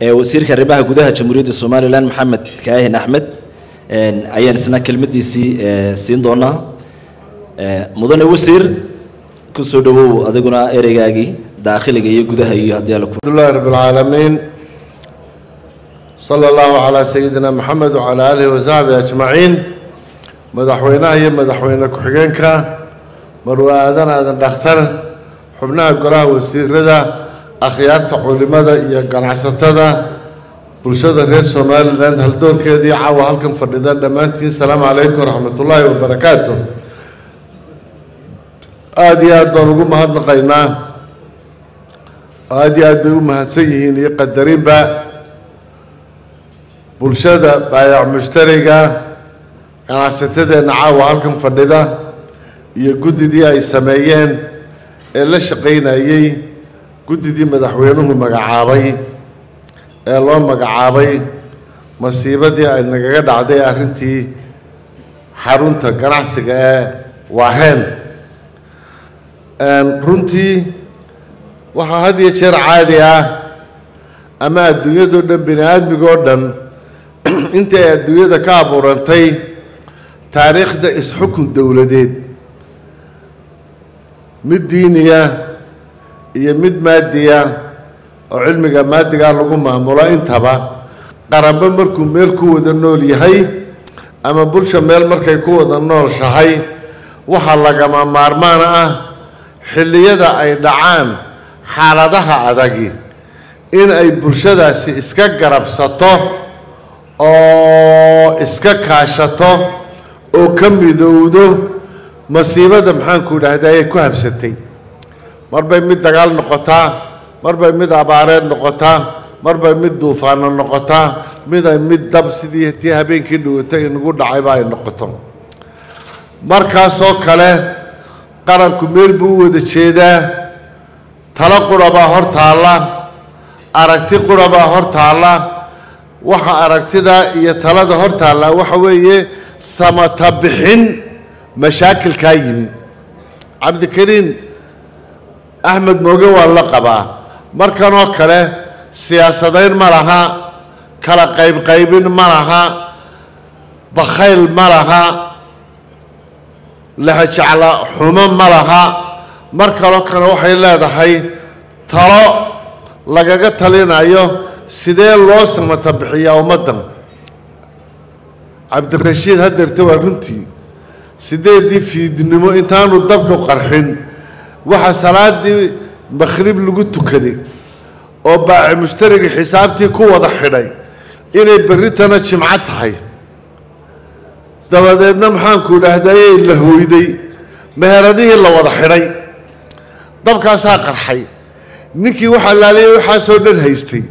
wasiirka arrimaha gudaha jamhuuriyadda somalilan maxamed kaahin axmed ayaan isna kelmadiisii siin doonaa. Mudane wasiir ku soo dhowow adiguna ereygaagii daakhiliga iyo gudaha iyo haddii alabdulahi rabbilcaalamiin sala allahu calaa sayidina maxamed wacalaa aalihi wasaxbi ajmaciin. Madaxweynaha iyo madaxweyne ku-xigeenka marwa aadan aadan dhakhtar xubnaha golaha wasiirada akhyaarta culimada iyo ganacsatada bulshada reer somalilan haldoorkeedii caawa halkan fadhida dhammaantiin salaamu calaykum waraxmatullaahi wabarakaatu. Aada iyo aada baan ugu mahadnaqaynaa. Aada iyo aad bay u mahadsan yihiin iyo qadarinba. Bulshada baayac mushtariga ganacsatadeenna caawa halkan fadhida iyo guddidii ay sameeyeen ee la shaqaynayey guddidii madaxweynuhu magacaabay ee loo magacaabay masiibadii ay nagaga dhacday arrintii xarunta ganacsiga ee waaheen runtii waxaa had iyo jeer caadi ah ama adduunyadao dhan bini aadmigoo dhan intii ay adduunyada ka abuurantay taariikhda is-xukun dowladeed mid diiniya iyo mid maadiya oo cilmiga maadigaa lagu maamulo intaba qaranba markuu meel ku wada nool yahay ama bulsha meel markay ku wada noolshahay waxaa lagama maarmaan ah xilliyada ay dhacaan xaaladaha adagi in ay bulshadaasi iska garabsato oo iska kaashato oo ka midowdo masiibada maxaanku idhaahda ayay ku habsatay marbay mid dagaal noqotaa marbay mid abaareed noqotaa marbay mid duufaano noqotaa miday mid dab sidii tii habeenkii dhawatay inagu dhacayba ay noqoto. Markaasoo kale qaranku meel buu u wada jeedaa. Talo qura baa hor taalla aragti qura baa hor taalla waxa aragtida iyo talada hor taalla waxa weeye samata bixin mashaakilkaa yimi. Cabdikariin axmed mooge waa la qabaa. Markanoo kale siyaasadayn ma laha kala qaybqaybin ma laha bakhayl ma laha lahajecla xumo ma laha. Mar kaloo kale waxay leedahay talo lagaga talinayo sidee loo samata bixiyaa ummaddan. Cabdirashiid hadeerte waa runtii. Sideedii fiidnimo intaanu dabku qarxin waxaa salaadii makhrib lagu tukaday oo baaci mushtariga xisaabtii ku wada xidhay inay berritana jimco tahay. Dabadeedna maxaanku idhaahdayey la hooyday meheradihii la wada xidhay. Dabkaasaa qarxay. Ninkii waxaa laaliyay waxaasoo dhan haystay.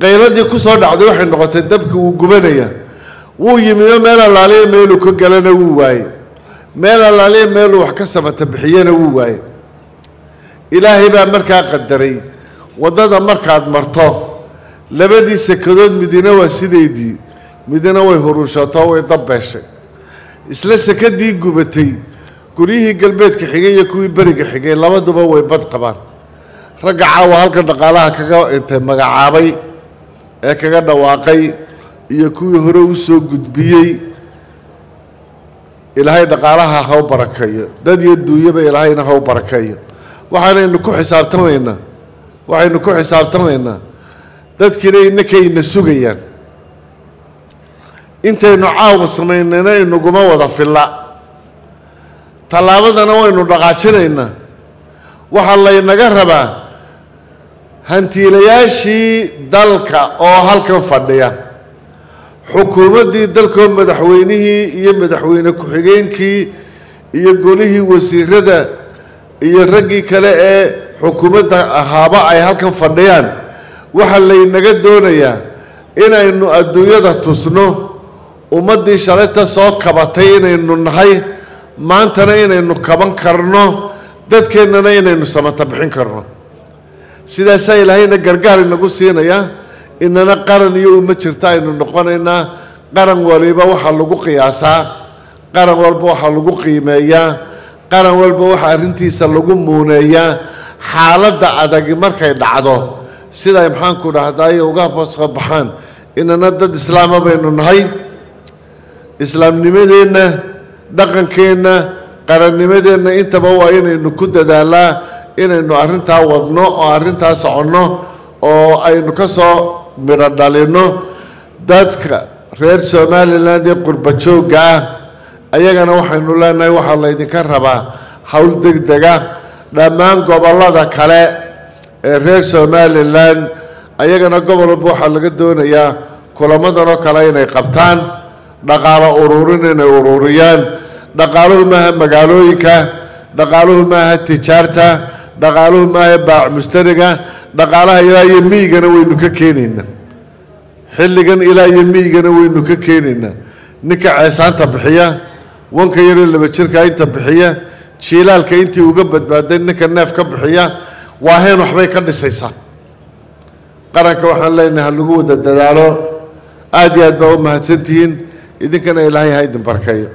Qayladii ku soo dhacday waxay noqotay dabkii wuu gubanaya. Wuu yimiyo meel allaaliya meeluu ka galana wuu waaye meel allaaliya meeluu wax ka samata bixiyana wuu waaye. Ilaahay baa markaa qadaray. Waddada markaad marto labadii sekadood midina waa sideedii midina way hurunshato way dabbeeshay isla sekadii gubatay guryihii galbeedka xigay iyo kuwii beriga xigay labaduba way bad qabaan. Ragga caawa halkan dhaqaalaha kaga intay magacaabay ee kaga dhawaaqay iyo kuwii hore u soo gudbiyey ilaahay dhaqaalaha ha u barakeeyo. Dad iyo duunyaba ilaahayna ha u barakeeyo. Waxaanaynu ku xisaabtamaynaa waxaynu ku xisaabtamaynaa dadkiina innakayna sugayaan. Intaynu caawa samaynayna inaguma wada filla. Tallaabadana waynu dhaqaajinaynaa waxaa laynaga rabaa hantiilayaashii dalka oo halkan fadhiya xukuumaddii dalkoo madaxweynihii iyo madaxweyne ku-xigeenkii iyo golihii wasiirada iyo raggii kale ee xukuumadda ahaaba ay halkan fadhiyaan waxaa laynaga doonayaa inaynu adduunyada tusno ummaddii shalayta soo kabatay inaynu nahay maantana inaynu kaban karno dadkeennana inaynu samata bixin karno. Sidaasaa ilaahayna gargaar inagu siinayaa inana qaran iyo uma jirta aynu noqonaynaa qaran waliba waxaa lagu qiyaasaa qaran walba waxaa lagu qiimeeyaa qaran walba waxaa arrintiisa lagu muuneeyaa. Xaaladda adagi markay dhacdo siday maxaanku dhahdaay uga soo baxaan. Inana dad islaama baynu nahay islaamnimadeenna dhaqankeenna qarannimadeenna intaba waa inaynu ku dadaalaa inaynu arrintaa wadno oo arrintaa soconno oo aynu ka soo midho dhalinno dadka reer somalilan ee qurba ah ayagana waxaynu leenahay waxaa laydinka rabaa howl deg dega dhammaan gobollada kale ee reer somalilan ayagana gobol walba waxaa laga doonayaa kulamadan oo kale inay qabtaan dhaqaalo ururin inay ururiyaan. Dhaqaaluhu maaha magaalooyinka dhaqaaluhu maaha tijaarta dhaqaaluhu maaha baac mushtariga dhaqaalaha ilaa iyo miyigana waynu ka keenaynaa xilligan ilaa iyo miyigana waynu ka keenaynaa ninka ceesaanta bixiya wanka yaree laba jirka inta bixiya jiilaalka intii uga badbaaday ninka neef ka bixiya waa heen waxbay ka dhisaysaa. Qaranka waxaan leenahay ha lagu wada dadaalo. Aada iyo aad baa u mahadsantihiin. Idinkana ilaahay ha idin barkeeyo